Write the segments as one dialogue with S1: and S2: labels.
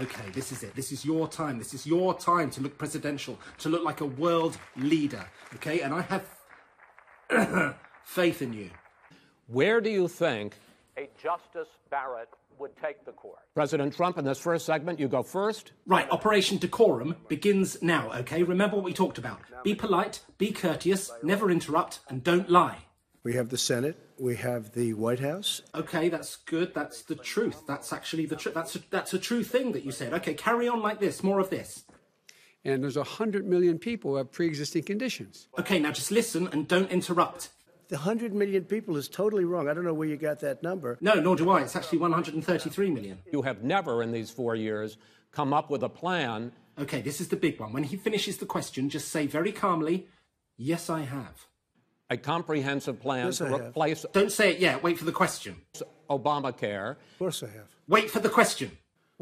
S1: Okay, this is it. This is your time. This is your time to look presidential, to look like a world leader. Okay, and I have faith in you.
S2: Where do you think
S3: a Justice Barrett would take the court?
S2: President Trump in this first segment, you go first?
S1: Right, Operation Decorum begins now, okay? Remember what we talked about. Be polite, be courteous, never interrupt, and don't lie.
S4: We have the Senate. We have the White House.
S1: Okay, that's good. That's the truth. That's actually the truth. That's a, that's a true thing that you said. Okay, carry on like this. More of this.
S5: And there's a 100 million people who have pre existing conditions.
S1: Okay, now just listen and don't interrupt.
S4: The 100 million people is totally wrong. I don't know where you got that number.
S1: No, nor do I. It's actually 133 million.
S2: You have never in these four years come up with a plan.
S1: Okay, this is the big one. When he finishes the question, just say very calmly, Yes, I have.
S2: A comprehensive plan
S4: Yes,
S2: to
S4: I have.
S2: replace
S1: Don't say it yet. Wait for the question.
S2: Obamacare.
S4: Of course I have.
S1: Wait for the question.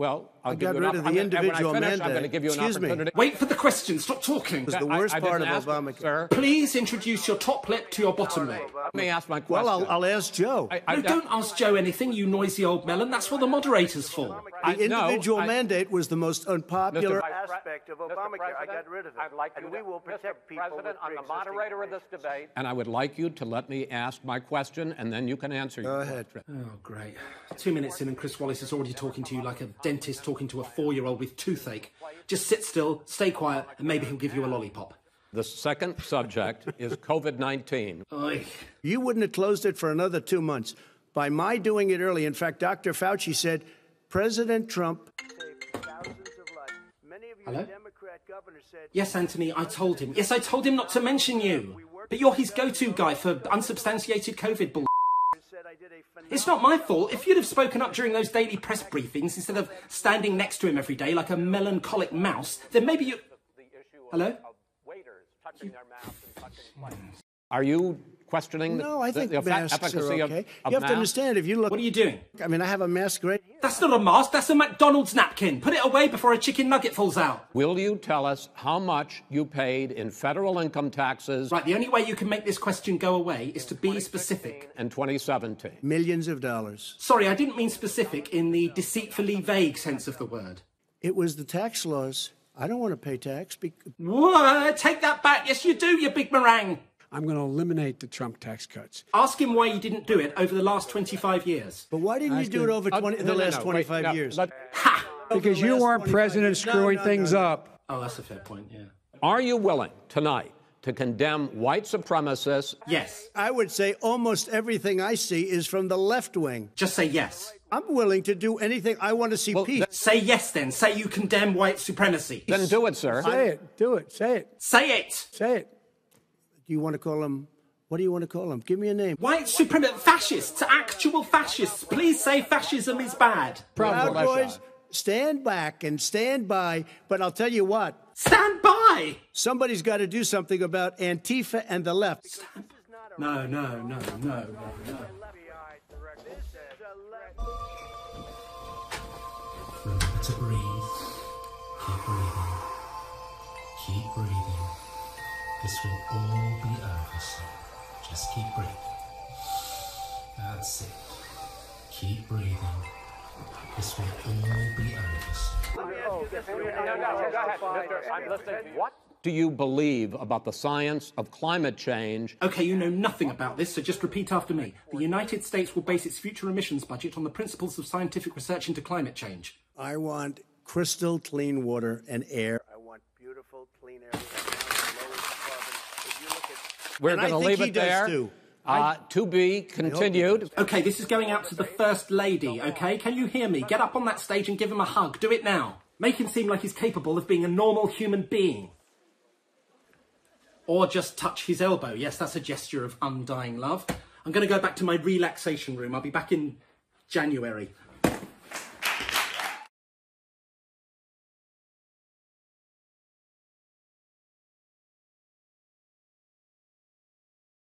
S2: Well, I'll
S4: I
S2: give
S4: got
S2: you
S4: rid
S2: opp-
S4: of the
S2: I'm gonna-
S4: individual
S2: when finish, I'm
S4: mandate.
S2: give you an
S4: Excuse me.
S1: Wait for the question. Stop talking.
S4: was the worst
S2: I
S4: part of Obamacare.
S1: Please introduce your top lip to your bottom lip.
S2: let me ask my question.
S4: Well, I'll, I'll ask Joe.
S2: I- I-
S1: No, don't ask Joe anything, you noisy old melon. That's what the moderator's for.
S4: The individual
S2: I-
S4: mandate was the most unpopular
S2: Mr.
S4: aspect of Obamacare. I got rid of it.
S3: I'd like
S4: and
S3: you
S4: we
S3: to-
S4: will
S3: Mr.
S4: protect people with
S3: President, I'm the moderator of this debate.
S2: and I would like you to let me ask my question, and then you can answer.
S4: Go
S2: your
S4: ahead.
S2: question.
S1: Oh, great. Two minutes in, and Chris Wallace is already talking to you like a dentist talking to a four year old with toothache. Just sit still, stay quiet, and maybe he'll give you a lollipop.
S2: The second subject is COVID 19.
S4: You wouldn't have closed it for another two months. By my doing it early, in fact, Dr. Fauci said President Trump saved thousands of lives. Many of you
S1: Hello?
S4: Democrat governors said
S1: Yes, Anthony, I told him. Yes, I told him not to mention you. But you're his go to guy for unsubstantiated COVID bull.
S4: said I did a
S1: It's not my fault. If you'd have spoken up during those daily press briefings instead of standing next to him every day like a melancholic mouse, then maybe you.
S3: The issue of,
S1: Hello?
S3: of waiters touching their mouths and touching plates.
S2: Are you questioning the,
S4: No, I think
S2: the effe-
S4: masks
S2: efficacy
S4: are okay.
S2: of
S4: you have to understand if you look.
S1: What are you doing?
S4: I mean, I have a mask right here.
S1: That's not a mask, that's a McDonald's napkin. Put it away before a chicken nugget falls out.
S2: Will you tell us how much you paid in federal income taxes
S1: Right, the only way you can make this question go away is to be specific.
S2: in 2017?
S4: Millions of dollars.
S1: Sorry, I didn't mean specific in the deceitfully vague sense of the word.
S4: It was the tax laws. I don't want to pay tax. Be-
S1: What? Take that back. Yes, you do, you big meringue.
S5: I'm going to eliminate the Trump tax cuts.
S1: Ask him why you didn't do it over the last 25 years.
S4: but why didn't you do it over 20,
S2: Uh,
S4: the
S2: no, no,
S4: last
S2: no,
S4: 25
S2: wait, no,
S4: years?
S2: let-
S1: Ha!
S5: Because you
S4: last
S5: weren't
S4: 25
S5: president
S4: years.
S5: Screwing
S4: no,
S5: things
S4: no.
S5: up.
S1: Oh, that's a fair point, yeah.
S2: Are you willing tonight to condemn white supremacists
S1: Yes.
S4: I would say almost everything I see is from the left wing.
S1: Just say yes.
S4: I'm willing to do anything. I want to see
S2: Well,
S4: peace.
S2: that-
S1: Say yes then. Say you condemn white supremacy.
S2: Then do it, sir.
S5: Say it. Do it. Say it.
S1: Say it.
S5: Say it.
S4: Do you want to call them? What do you want to call them? Give me a name.
S1: White supremacy fascists, actual fascists. Please say fascism is bad.
S4: Proud
S2: militia.
S4: Boys, stand back and stand by. But I'll tell you what,
S1: Stand by.
S4: somebody's got to do something about Antifa and the left.
S1: No, no, no, no, no, no.
S6: Remember to breathe. Keep breathing. Keep breathing. This will all be over soon. Just keep breathing. That's it. Keep breathing. This will all be over soon.
S3: No, no, go ahead, Mr. I'm listening. What?
S2: do you believe about the science of climate change?
S1: Okay, you know nothing about this, so just repeat after me. The United States will base its future emissions budget on the principles of scientific research into climate change.
S4: I want crystal clean water and air. I beautiful clean air.
S2: We're going to leave it there.
S4: too.
S2: Uh, to be continued.
S1: Okay, this is going out to the First Lady, okay? Can you hear me? Get up on that stage and give him a hug. Do it now. Make him seem like he's capable of being a normal human being. Or just touch his elbow. Yes, that's a gesture of undying love. I'm going to go back to my relaxation room. I'll be back in January.